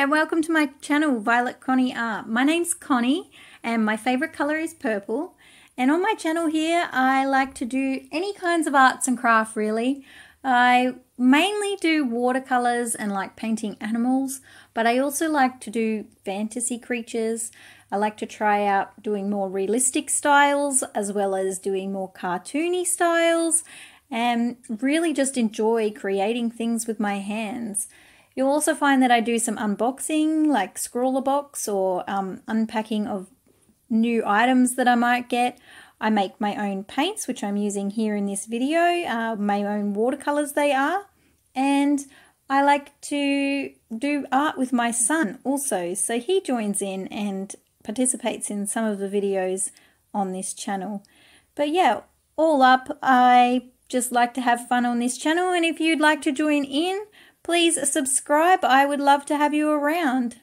and welcome to my channel, Violet Connie Art. My name's Connie and my favourite colour is purple. And on my channel here, I like to do any kinds of arts and craft really. I mainly do watercolours and like painting animals, but I also like to do fantasy creatures. I like to try out doing more realistic styles as well as doing more cartoony styles and really just enjoy creating things with my hands. You'll also find that I do some unboxing, like Scrawlrbox or um, unpacking of new items that I might get. I make my own paints, which I'm using here in this video, uh, my own watercolors they are. And I like to do art with my son also, so he joins in and participates in some of the videos on this channel. But yeah, all up, I just like to have fun on this channel, and if you'd like to join in, Please subscribe. I would love to have you around.